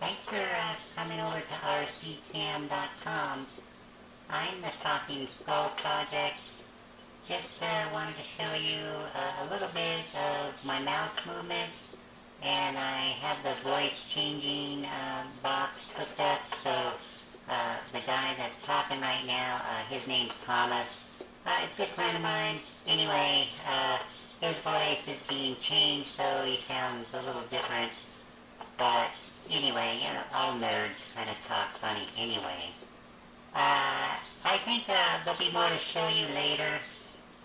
thanks for uh, coming over to rccam.com. I'm the Talking Skull Project. Just uh, wanted to show you uh, a little bit of my mouth movement. And I have the voice changing uh, box hooked up, so uh, the guy that's talking right now, uh, his name's Thomas. It's a good friend of mine. Anyway, his voice is being changed, so he sounds a little different. But anyway, you know, all nerds kind of talk funny anyway. Uh, I think uh, there'll be more to show you later,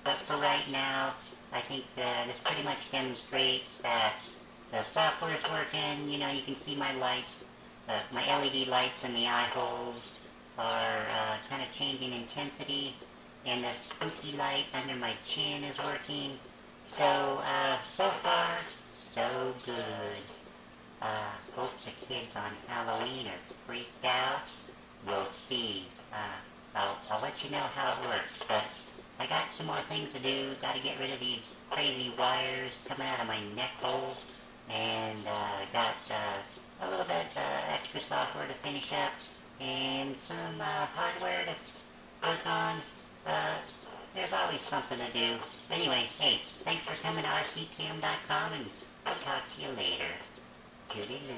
but for right now, I think uh, this pretty much demonstrates that the software's working. You know, you can see my lights, uh, my LED lights in the eye holes are uh, kind of changing intensity, and the spooky light under my chin is working. So, uh, so far, so good. Uh, hope the kids on Halloween are freaked out. We'll see. Uh, I'll, I'll let you know how it works, but I got some more things to do. Got to get rid of these crazy wires coming out of my neck hole, and uh, got uh, a little bit uh, extra software to finish up, and some uh, hardware to work on. Uh, there's always something to do. Anyway, hey, thanks for coming to rccam.com, and I'll talk to you later. kiểu là